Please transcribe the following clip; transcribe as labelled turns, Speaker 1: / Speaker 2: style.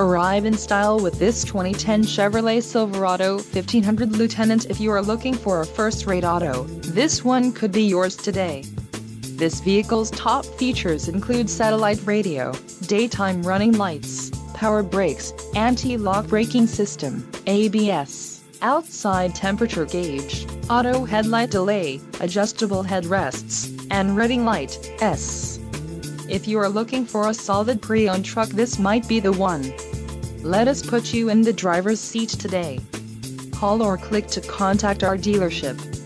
Speaker 1: Arrive in style with this 2010 Chevrolet Silverado 1500 Lieutenant if you are looking for a first-rate auto, this one could be yours today. This vehicle's top features include satellite radio, daytime running lights, power brakes, anti-lock braking system, ABS, outside temperature gauge, auto headlight delay, adjustable headrests, and reading light, S. If you are looking for a solid pre-owned truck this might be the one. Let us put you in the driver's seat today. Call or click to contact our dealership.